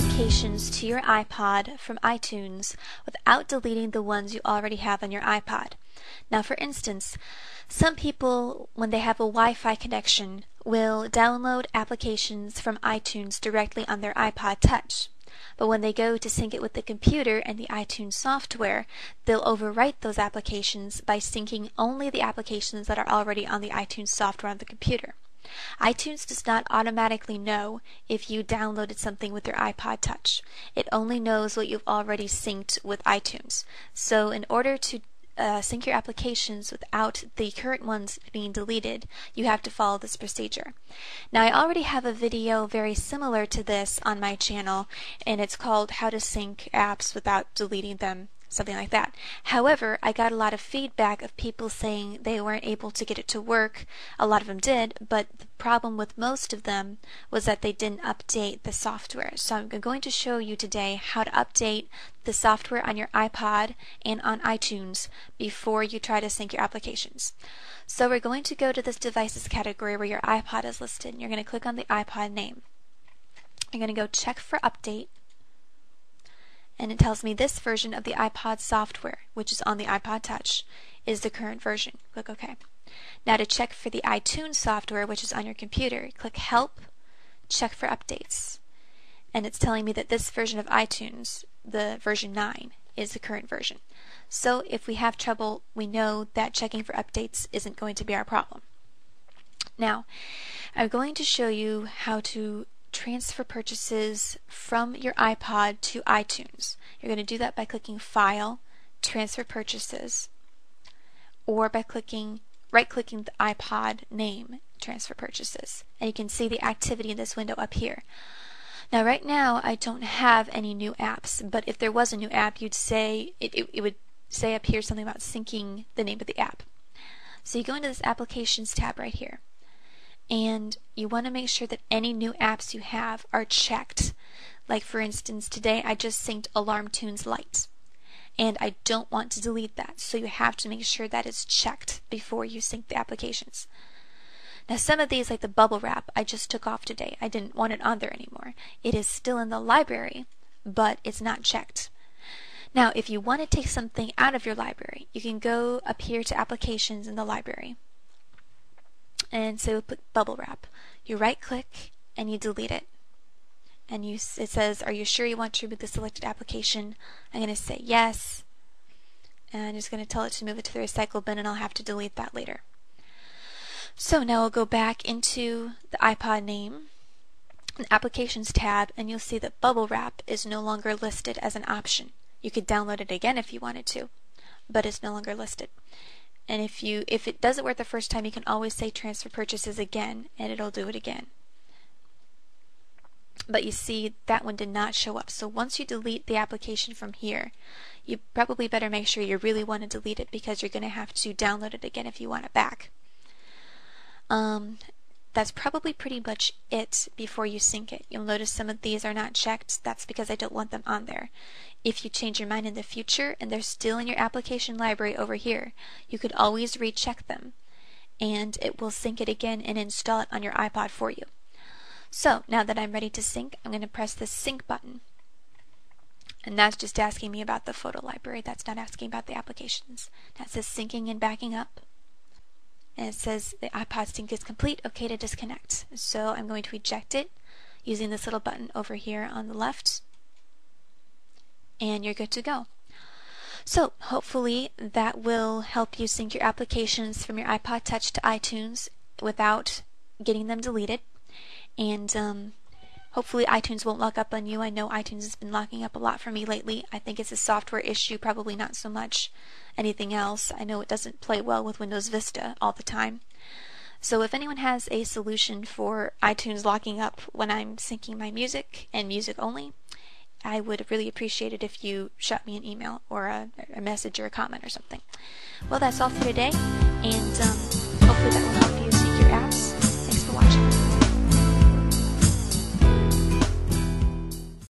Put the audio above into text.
applications to your iPod from iTunes without deleting the ones you already have on your iPod. Now, for instance, some people, when they have a Wi Fi connection, will download applications from iTunes directly on their iPod Touch. But when they go to sync it with the computer and the iTunes software, they'll overwrite those applications by syncing only the applications that are already on the iTunes software on the computer iTunes does not automatically know if you downloaded something with your iPod Touch. It only knows what you've already synced with iTunes. So, in order to uh, sync your applications without the current ones being deleted, you have to follow this procedure. Now, I already have a video very similar to this on my channel, and it's called How to Sync Apps Without Deleting Them something like that. However, I got a lot of feedback of people saying they weren't able to get it to work. A lot of them did, but the problem with most of them was that they didn't update the software. So I'm going to show you today how to update the software on your iPod and on iTunes before you try to sync your applications. So we're going to go to this devices category where your iPod is listed. You're going to click on the iPod name. You're going to go check for update and it tells me this version of the iPod software, which is on the iPod Touch, is the current version. Click OK. Now to check for the iTunes software, which is on your computer, click Help, check for updates. And it's telling me that this version of iTunes, the version 9, is the current version. So if we have trouble, we know that checking for updates isn't going to be our problem. Now, I'm going to show you how to transfer purchases from your iPod to iTunes. You're going to do that by clicking File, Transfer Purchases, or by clicking right-clicking the iPod name, Transfer Purchases. And you can see the activity in this window up here. Now right now I don't have any new apps, but if there was a new app, you'd say it, it, it would say up here something about syncing the name of the app. So you go into this Applications tab right here and you want to make sure that any new apps you have are checked. Like for instance, today I just synced Alarm Tunes Lite. And I don't want to delete that, so you have to make sure that is checked before you sync the applications. Now some of these, like the bubble wrap, I just took off today. I didn't want it on there anymore. It is still in the library, but it's not checked. Now, if you want to take something out of your library, you can go up here to Applications in the library and so put bubble wrap. You right click and you delete it. And you, it says, are you sure you want to remove the selected application? I'm going to say yes. And I'm just going to tell it to move it to the recycle bin and I'll have to delete that later. So now we'll go back into the iPod name, the Applications tab, and you'll see that Bubble Wrap is no longer listed as an option. You could download it again if you wanted to, but it's no longer listed. And if you if it doesn't work the first time, you can always say transfer purchases again and it'll do it again. But you see that one did not show up. So once you delete the application from here, you probably better make sure you really want to delete it because you're going to have to download it again if you want it back. Um, that's probably pretty much it before you sync it. You'll notice some of these are not checked. That's because I don't want them on there. If you change your mind in the future and they're still in your application library over here, you could always recheck them and it will sync it again and install it on your iPod for you. So now that I'm ready to sync, I'm going to press the sync button. And that's just asking me about the photo library. That's not asking about the applications. That says syncing and backing up and it says the iPod sync is complete, okay to disconnect. So I'm going to eject it using this little button over here on the left and you're good to go. So hopefully that will help you sync your applications from your iPod Touch to iTunes without getting them deleted and um, Hopefully iTunes won't lock up on you. I know iTunes has been locking up a lot for me lately. I think it's a software issue, probably not so much anything else. I know it doesn't play well with Windows Vista all the time. So if anyone has a solution for iTunes locking up when I'm syncing my music and music only, I would really appreciate it if you shot me an email or a, a message or a comment or something. Well, that's all for today, and um, hopefully that will help you